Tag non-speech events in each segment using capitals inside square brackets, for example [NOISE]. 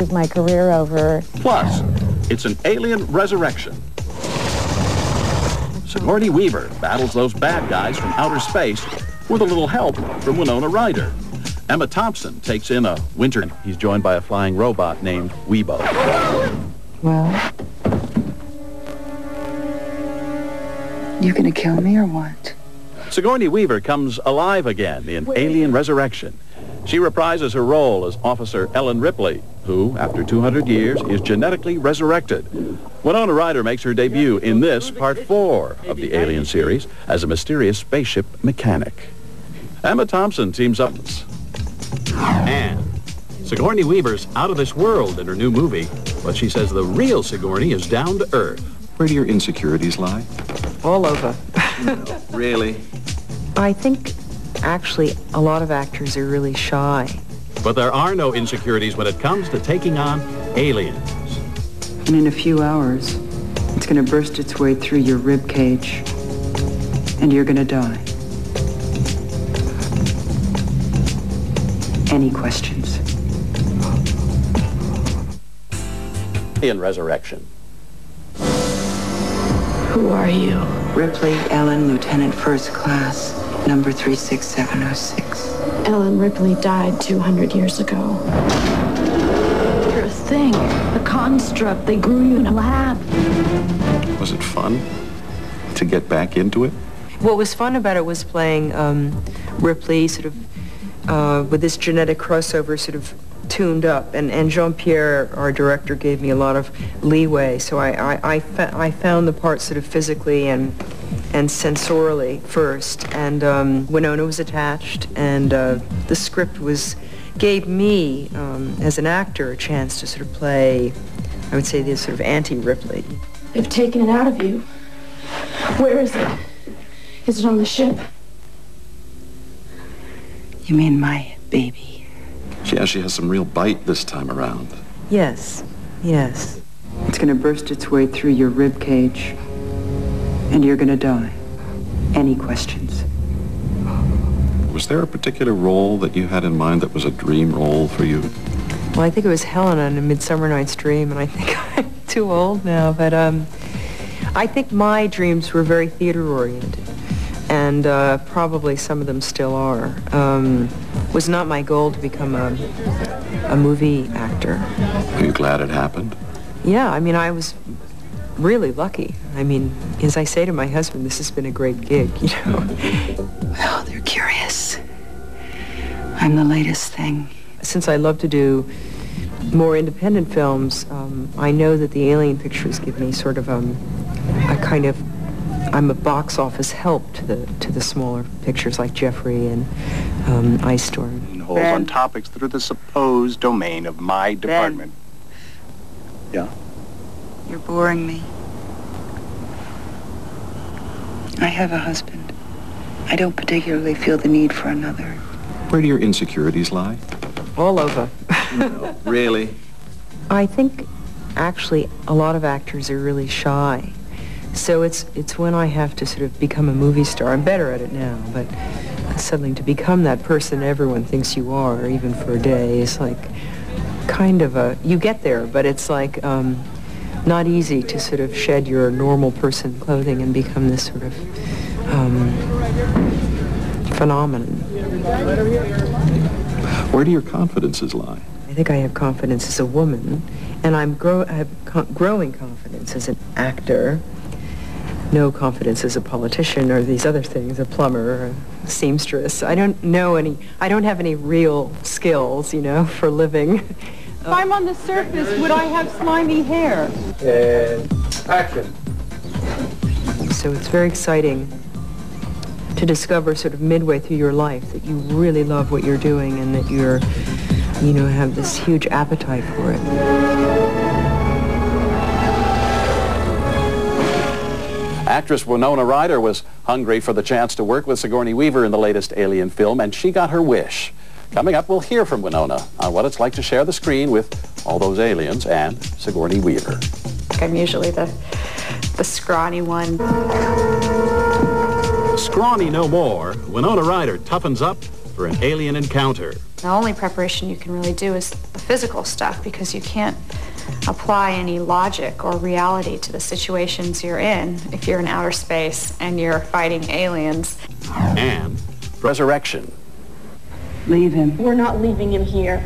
is my career over. Plus, it's an alien resurrection. Sigourney Weaver battles those bad guys from outer space with a little help from Winona Ryder. Emma Thompson takes in a winter. He's joined by a flying robot named Weebo. Well, you gonna kill me or what? Sigourney Weaver comes alive again in Alien Resurrection. She reprises her role as Officer Ellen Ripley, who, after 200 years, is genetically resurrected. Winona Ryder makes her debut in this, part four of the Alien series, as a mysterious spaceship mechanic. Emma Thompson teams up. And Sigourney Weaver's out of this world in her new movie, but she says the real Sigourney is down to earth. Where do your insecurities lie? All over. Really? [LAUGHS] I think actually a lot of actors are really shy. But there are no insecurities when it comes to taking on aliens. And in a few hours, it's gonna burst its way through your rib cage, and you're gonna die. Any questions? In Resurrection. Who are you? Ripley Ellen, Lieutenant First Class, number 36706. Ellen Ripley died 200 years ago. You're a thing, a construct. They grew you in a lab. Was it fun to get back into it? What was fun about it was playing um, Ripley sort of uh, with this genetic crossover sort of tuned up. And, and Jean-Pierre, our director, gave me a lot of leeway. So I, I, I, fa- I found the part sort of physically and, and sensorily first. And um, Winona was attached. And uh, the script was gave me, um, as an actor, a chance to sort of play, I would say, this sort of anti-Ripley. They've taken it out of you. Where is it? Is it on the ship? You mean my baby? She actually has some real bite this time around. Yes, yes. It's gonna burst its way through your rib cage, and you're gonna die. Any questions? Was there a particular role that you had in mind that was a dream role for you? Well, I think it was Helena in A Midsummer Night's Dream, and I think [LAUGHS] I'm too old now, but um, I think my dreams were very theater-oriented, and uh, probably some of them still are. Um, was not my goal to become a, a movie actor. Are you glad it happened? Yeah, I mean, I was really lucky. I mean, as I say to my husband, this has been a great gig, you know. [LAUGHS] Well, they're curious. I'm the latest thing. Since I love to do more independent films, um, I know that the Alien pictures give me sort of um, a kind of I'm a box office help to the to the smaller pictures like Jeffrey and um, Ice Storm. holes on topics that are the supposed domain of my department. Yeah? You're boring me. I have a husband. I don't particularly feel the need for another. Where do your insecurities lie? All over. Really? I think actually a lot of actors are really shy. So it's it's when I have to sort of become a movie star. I'm better at it now, but suddenly to become that person everyone thinks you are, even for a day, is like kind of a you get there, but it's like um, not easy to sort of shed your normal person clothing and become this sort of um, phenomenon. Where do your confidences lie? I think I have confidence as a woman, and I'm grow I have co- growing confidence as an actor. No confidence as a politician or these other things, a plumber, or a seamstress. I don't know any. I don't have any real skills, you know, for living. [LAUGHS] If I'm on the surface, would I have slimy hair? Uh, action. So it's very exciting to discover sort of midway through your life that you really love what you're doing and that you're, you know, have this huge appetite for it. Actress Winona Ryder was hungry for the chance to work with Sigourney Weaver in the latest Alien film, and she got her wish. Coming up, we'll hear from Winona on what it's like to share the screen with all those aliens and Sigourney Weaver. I'm usually the the scrawny one. Scrawny no more, Winona Ryder toughens up for an alien encounter. The only preparation you can really do is the physical stuff because you can't apply any logic or reality to the situations you're in if you're in outer space and you're fighting aliens. And resurrection. Leave him. We're not leaving him here.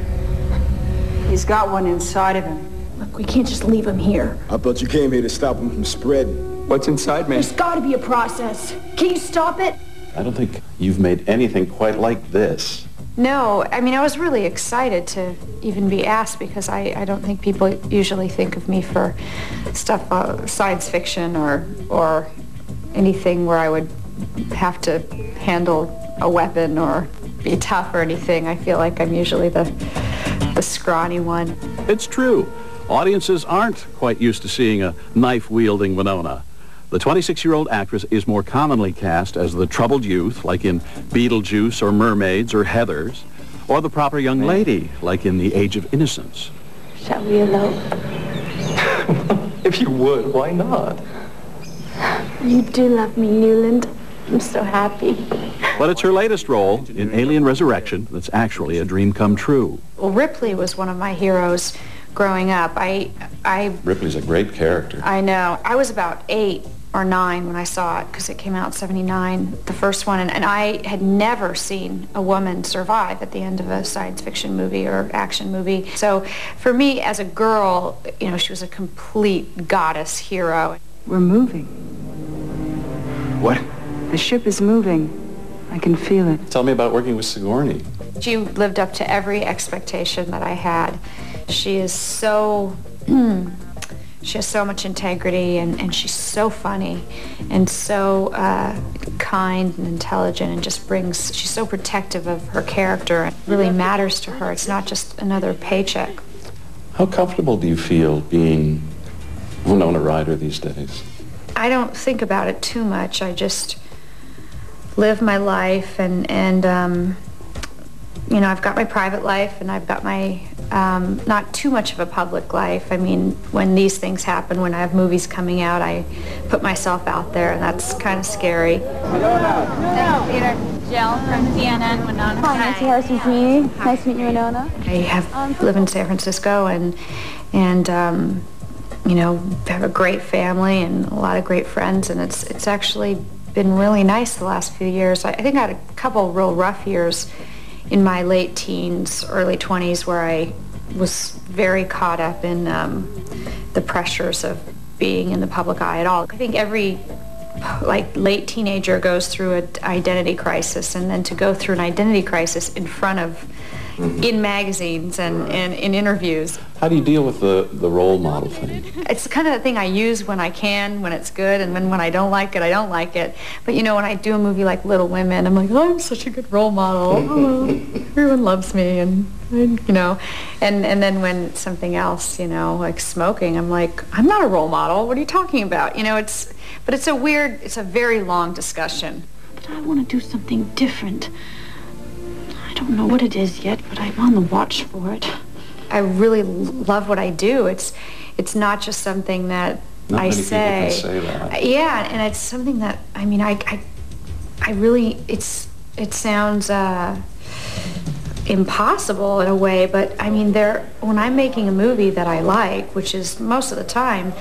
He's got one inside of him. Look, we can't just leave him here. I thought you came here to stop him from spreading. What's inside me? There's got to be a process. Can you stop it? I don't think you've made anything quite like this. No, I mean, I was really excited to even be asked because I, I don't think people usually think of me for stuff, uh, science fiction or, or anything where I would have to handle a weapon or be tough or anything. I feel like I'm usually the, the scrawny one. It's true. Audiences aren't quite used to seeing a knife-wielding Winona. The 26-year-old actress is more commonly cast as the troubled youth, like in Beetlejuice or Mermaids or Heathers, or the proper young lady, like in The Age of Innocence. Shall we elope? [LAUGHS] If you would, why not? You do love me, Newland. I'm so happy. But it's her latest role in Alien Resurrection that's actually a dream come true. Well, Ripley was one of my heroes growing up. I, I, Ripley's a great character. I know. I was about eight or nine when I saw it because it came out in 79, the first one. And, and I had never seen a woman survive at the end of a science fiction movie or action movie. So for me, as a girl, you know, she was a complete goddess hero. We're moving. What? The ship is moving. I can feel it. Tell me about working with Sigourney. She lived up to every expectation that I had. She is so, [CLEARS THROAT] she has so much integrity and, and she's so funny and so uh, kind and intelligent and just brings, she's so protective of her character. It really matters to her. It's not just another paycheck. How comfortable do you feel being a Winona Ryder these days? I don't think about it too much. I just live my life and, and um, you know, I've got my private life and I've got my, um, not too much of a public life. I mean, when these things happen, when I have movies coming out, I put myself out there and that's kind of scary. Peter, Jill from CNN, Winona. Hi, Nancy Harrison me. Nice to meet you, Winona. I have live in San Francisco and, and um, you know, have a great family and a lot of great friends and it's, it's actually been really nice the last few years. I, think I had a couple real rough years in my late teens, early 20s where I was very caught up in um, the pressures of being in the public eye at all. I think every like late teenager goes through an identity crisis and then to go through an identity crisis in front of Mm-hmm. in magazines and, and in interviews. How do you deal with the, the role model thing? It's the kind of the thing I use when I can, when it's good, and then when I don't like it, I don't like it. But you know, when I do a movie like Little Women, I'm like, oh, I'm such a good role model. [LAUGHS] Oh, everyone loves me, and, and you know, and and then when something else, you know, like smoking, I'm like, I'm not a role model. What are you talking about? You know, it's, but it's a weird, it's a very long discussion. But I want to do something different. I don't know what it is yet, but I'm on the watch for it. I really love what I do. It's it's not just something that Not I many say. can say that. Yeah, and it's something that I mean, I I, I really it's it sounds uh, impossible in a way, but I mean, there when I'm making a movie that I like, which is most of the time.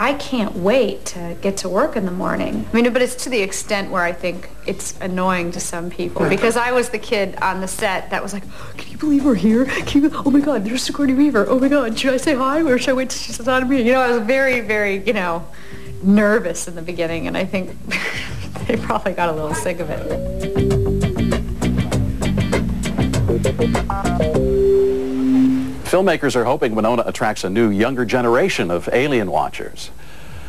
I can't wait to get to work in the morning. I mean, but it's to the extent where I think it's annoying to some people because I was the kid on the set that was like, "Can you believe we're here? Can you? Oh my God, there's Sigourney Weaver. Oh my God, should I say hi or should I wait till she says hi to me?" You know, I was very, very, you know, nervous in the beginning, and I think [LAUGHS] they probably got a little sick of it. Filmmakers are hoping Winona attracts a new, younger generation of alien watchers.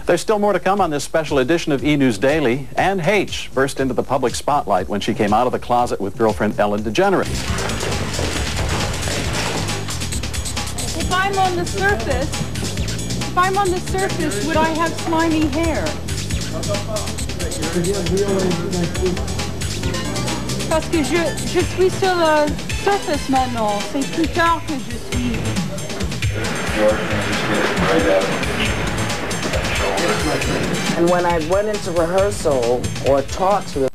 There's still more to come on this special edition of E! News Daily. Anne Heche burst into the public spotlight when she came out of the closet with girlfriend Ellen DeGeneres. If I'm on the surface, if I'm on the surface, would I have slimy hair? Parce que je, je suis sur la surface maintenant. C'est plus tard que je. And when I went into rehearsal or talked to